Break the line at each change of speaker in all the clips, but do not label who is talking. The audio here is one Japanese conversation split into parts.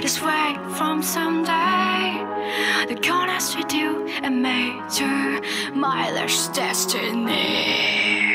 This way from someday. The gonna with you and to my life's destiny.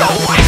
show.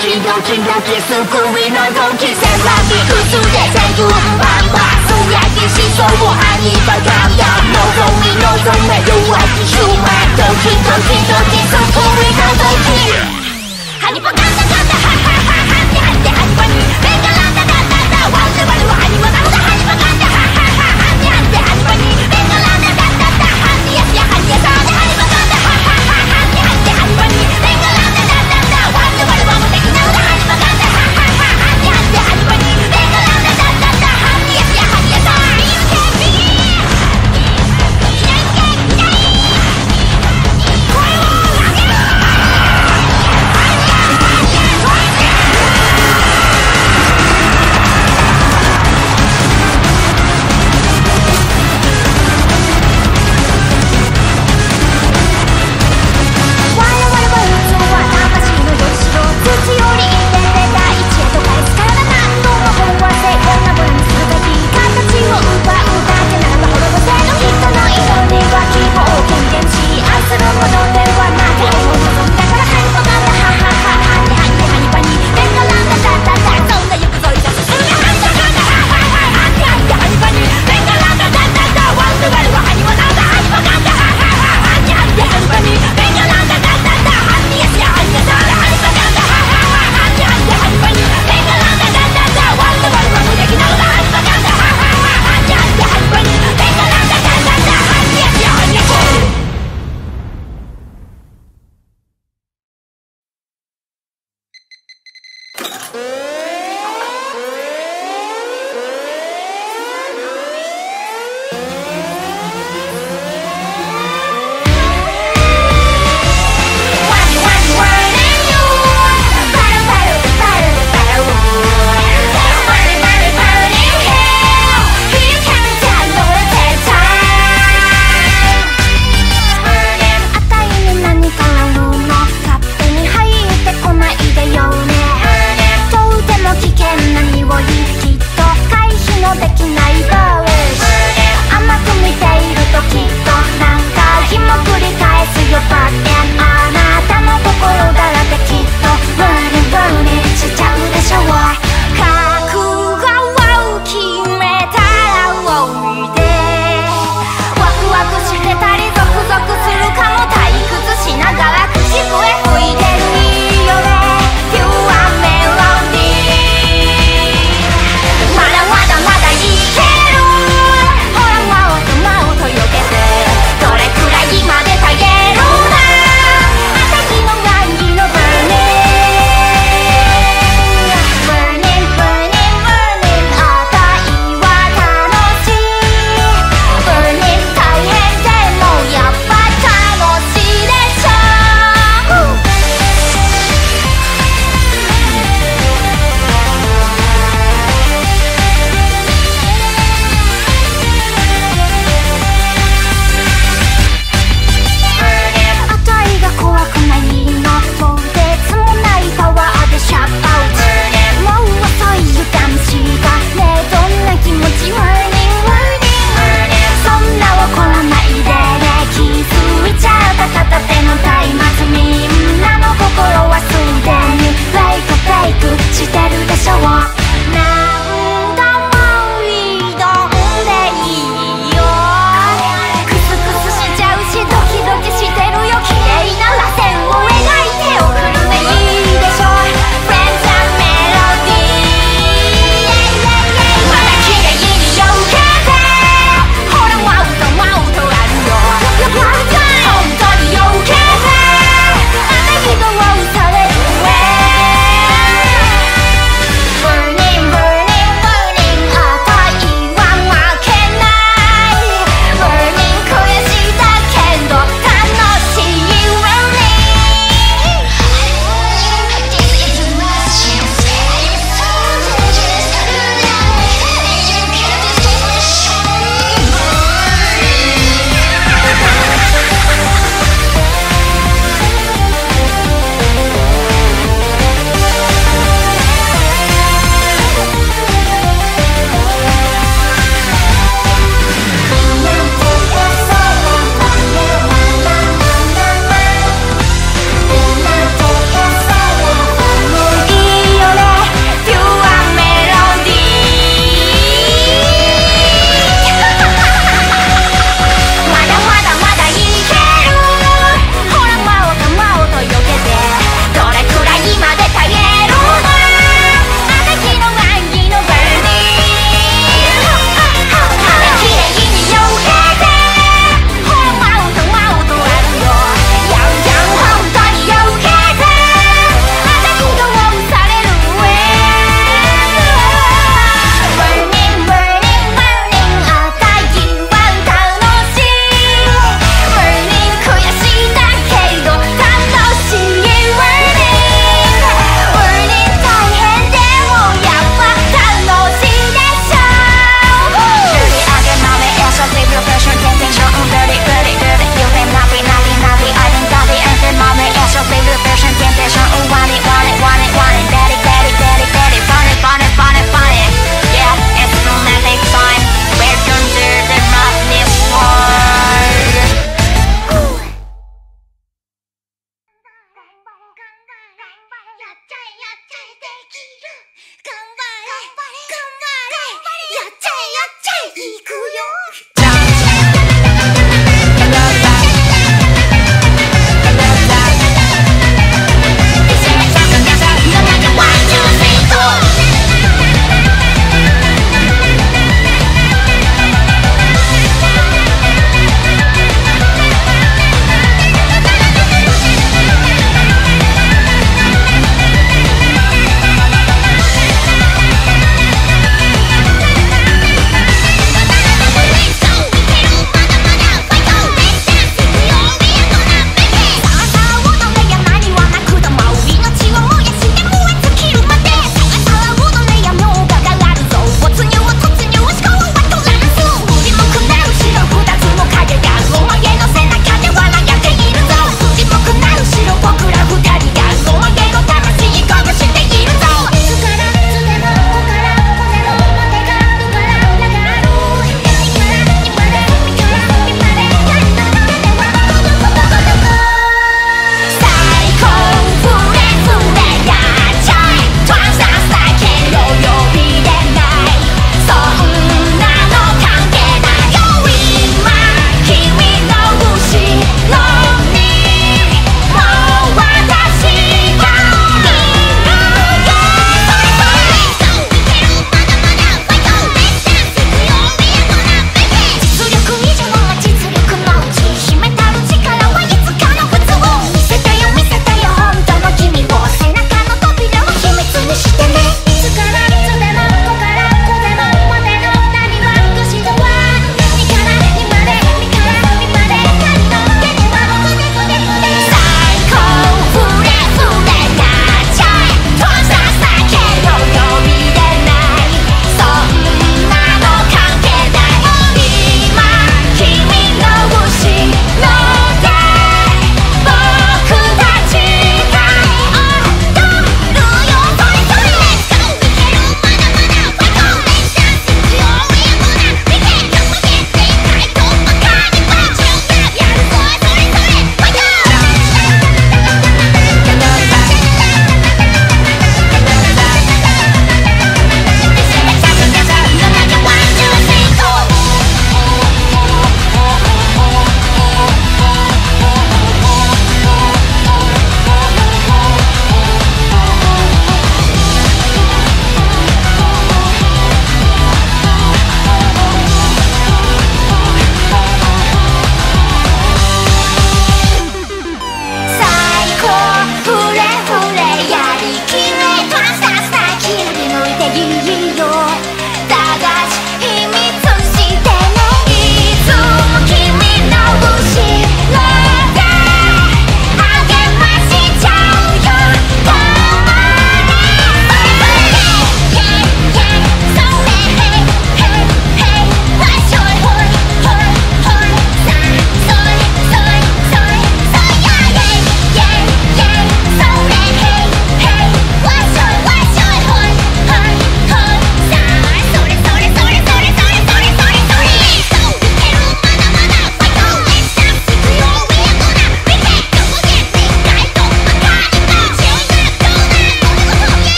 キドキドキすくいの動き千万に薄で千軍万馬素焼き思想をうニバガンダ望み望め弱きヒューマンドキドキドキ
すくいの動き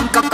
I'm.